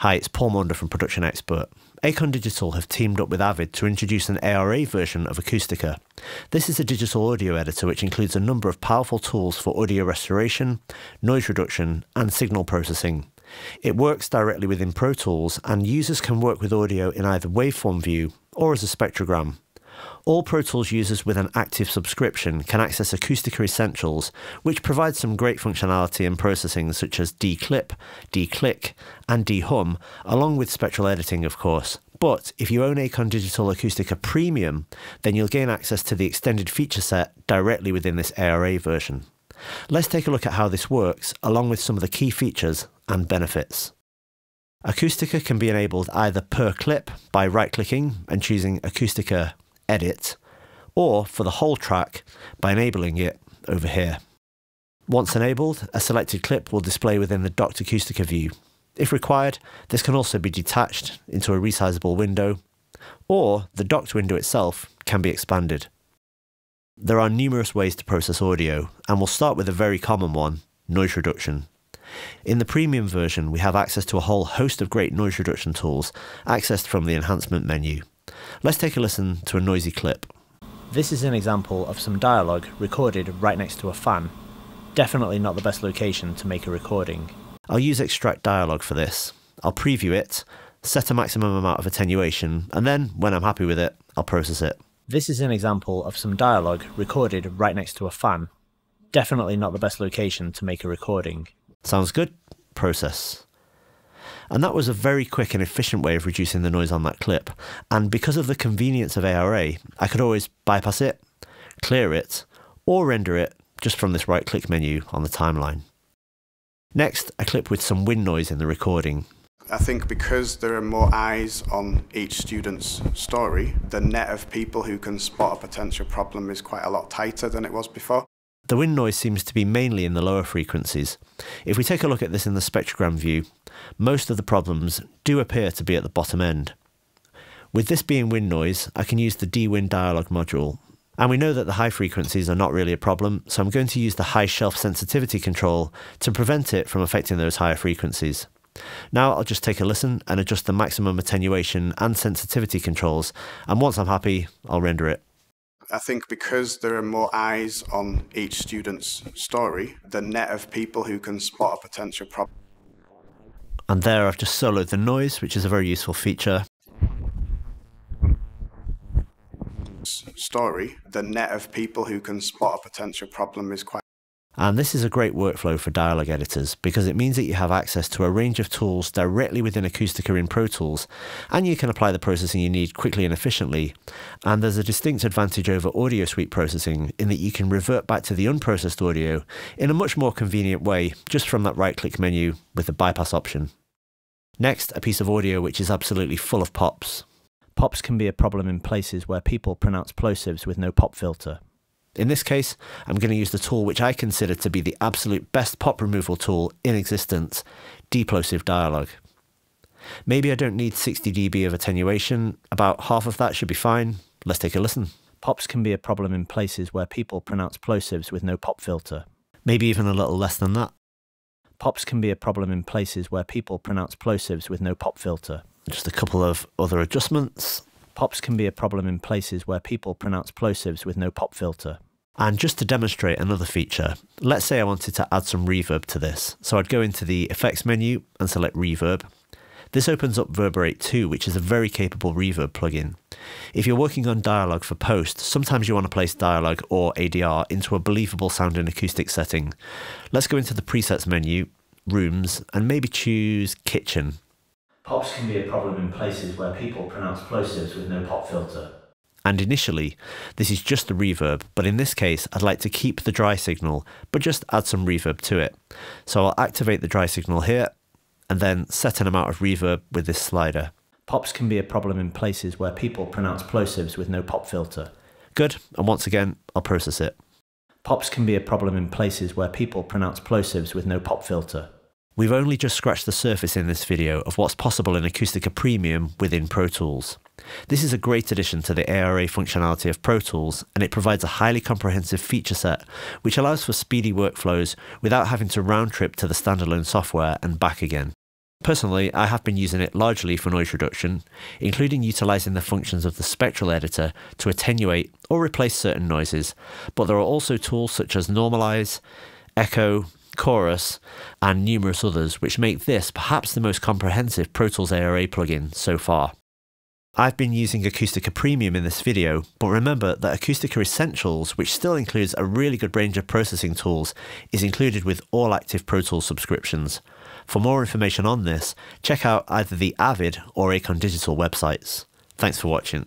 Hi, it's Paul Maunder from Production Expert. Acon Digital have teamed up with Avid to introduce an ARA version of Acoustica. This is a digital audio editor which includes a number of powerful tools for audio restoration, noise reduction, and signal processing. It works directly within Pro Tools, and users can work with audio in either waveform view or as a spectrogram. All Pro Tools users with an active subscription can access Acoustica Essentials, which provides some great functionality and processing such as declip, declick, and dehum, along with spectral editing, of course. But if you own Acon Digital Acoustica Premium, then you'll gain access to the extended feature set directly within this ARA version. Let's take a look at how this works, along with some of the key features and benefits. Acoustica can be enabled either per clip by right clicking and choosing Acoustica edit, or for the whole track by enabling it over here. Once enabled, a selected clip will display within the docked Acoustica view. If required, this can also be detached into a resizable window, or the docked window itself can be expanded. There are numerous ways to process audio, and we'll start with a very common one, noise reduction. In the premium version, we have access to a whole host of great noise reduction tools, accessed from the enhancement menu. Let's take a listen to a noisy clip. This is an example of some dialogue recorded right next to a fan. Definitely not the best location to make a recording. I'll use extract dialogue for this. I'll preview it, set a maximum amount of attenuation, and then, when I'm happy with it, I'll process it. This is an example of some dialogue recorded right next to a fan. Definitely not the best location to make a recording. Sounds good? Process. And that was a very quick and efficient way of reducing the noise on that clip. And because of the convenience of ARA, I could always bypass it, clear it, or render it just from this right click menu on the timeline. Next, a clip with some wind noise in the recording. I think because there are more eyes on each student's story, the net of people who can spot a potential problem is quite a lot tighter than it was before. The wind noise seems to be mainly in the lower frequencies. If we take a look at this in the spectrogram view, most of the problems do appear to be at the bottom end. With this being wind noise, I can use the DeWind dialog module. And we know that the high frequencies are not really a problem, so I'm going to use the high shelf sensitivity control to prevent it from affecting those higher frequencies. Now I'll just take a listen and adjust the maximum attenuation and sensitivity controls, and once I'm happy, I'll render it. I think because there are more eyes on each student's story, the net of people who can spot a potential problem. And there I've just soloed the noise, which is a very useful feature. Story, the net of people who can spot a potential problem is quite and this is a great workflow for dialogue editors because it means that you have access to a range of tools directly within Acoustica in Pro Tools, and you can apply the processing you need quickly and efficiently. And there's a distinct advantage over Audio Suite processing in that you can revert back to the unprocessed audio in a much more convenient way just from that right click menu with the bypass option. Next, a piece of audio which is absolutely full of pops. Pops can be a problem in places where people pronounce plosives with no pop filter. In this case, I'm going to use the tool which I consider to be the absolute best pop removal tool in existence, Deplosive Dialog. Maybe I don't need 60 dB of attenuation, about half of that should be fine. Let's take a listen. Pops can be a problem in places where people pronounce plosives with no pop filter. Maybe even a little less than that. Pops can be a problem in places where people pronounce plosives with no pop filter. Just a couple of other adjustments. Pops can be a problem in places where people pronounce plosives with no pop filter. And just to demonstrate another feature, let's say I wanted to add some reverb to this. So I'd go into the effects menu and select reverb. This opens up Verberate 2, which is a very capable reverb plugin. If you're working on dialogue for post, sometimes you want to place dialogue or ADR into a believable sounding acoustic setting. Let's go into the presets menu, rooms, and maybe choose kitchen. Pops can be a problem in places where people pronounce plosives with no pop filter. And initially, this is just the reverb, but in this case, I'd like to keep the dry signal, but just add some reverb to it. So I'll activate the dry signal here, and then set an amount of reverb with this slider. Pops can be a problem in places where people pronounce plosives with no pop filter. Good, and once again, I'll process it. Pops can be a problem in places where people pronounce plosives with no pop filter. We've only just scratched the surface in this video of what's possible in Acoustica Premium within Pro Tools. This is a great addition to the ARA functionality of Pro Tools, and it provides a highly comprehensive feature set which allows for speedy workflows without having to round trip to the standalone software and back again. Personally, I have been using it largely for noise reduction, including utilizing the functions of the spectral editor to attenuate or replace certain noises, but there are also tools such as Normalize, Echo, Chorus, and numerous others which make this perhaps the most comprehensive Pro Tools ARA plugin so far. I've been using Acoustica Premium in this video, but remember that Acoustica Essentials, which still includes a really good range of processing tools, is included with all active Pro Tools subscriptions. For more information on this, check out either the Avid or Acon Digital websites. Thanks for watching.